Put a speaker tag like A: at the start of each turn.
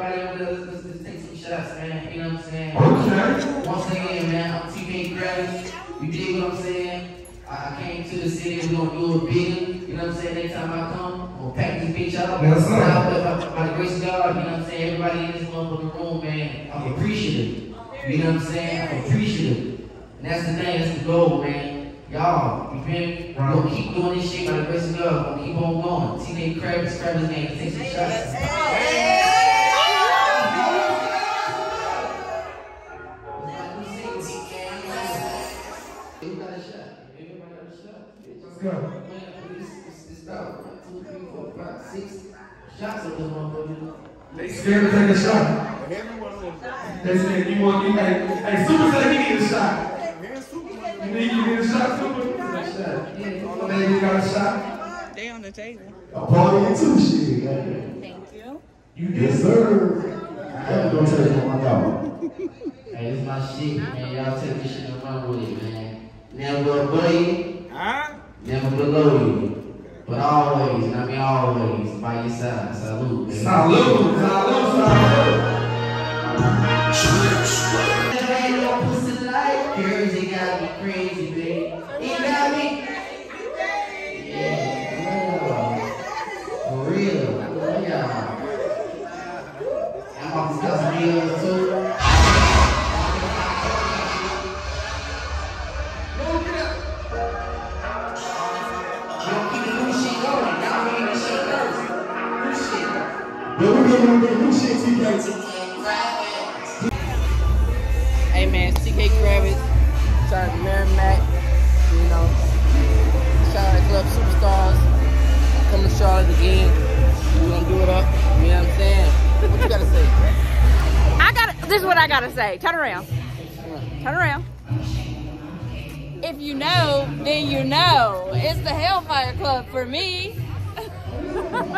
A: everybody over there, let's, let's, let's take some shots, man. You know what I'm saying?
B: Okay.
A: Once again, man, I'm TK Kravitz. You dig what I'm saying? I, I came to the city, we're gonna do it big. You know what I'm saying? Next time I come, I'm gonna pack this bitch out.
B: Yes, sir.
A: Now, by, by, by the grace of God, you know what I'm saying? Everybody in this motherfucking room, man, I'm appreciative. You know what I'm saying? I'm appreciative. And that's the thing, that's the goal, man. Y'all, you feel me? We're gonna keep doing this shit by the grace of God. We're gonna keep on going. TK Kravitz, Kravitz game, take some shots. Everybody got a shot.
B: Let's go.
A: It's, it's, it's one, two, three, four, five, six shots of them motherfuckers.
B: They scared to take a shot. They said you want you hey, hey Super said he need a shot. You need you need a shot, Super?
A: Shot. Yeah.
B: Man, you got a shot.
C: They on the table.
D: A party too, shit.
C: Thank you.
B: You
D: Yes,
B: did.
D: sir. I'm gonna tell you what my dog.
A: Hey, this my shit, man. Y'all take this shit and run with it, man. Never above you, never below you. But always, and I mean always, by your side. Salute, man.
B: Salute, salute, salute.
A: Never had no pussy like yours, it got me crazy, baby. You got me? Yeah, for real. For real. Yeah. I'm about to discuss real too.
C: Hey man, TK Kravitz. Shout out to MaryMak. You know. Shout out to Club Superstars. Coming to Charlotte again. We're gonna do it up. You know what I'm saying? What you gotta say?
E: I got this is what I gotta say. Turn around. Turn around. If you know, then you know. Club for me.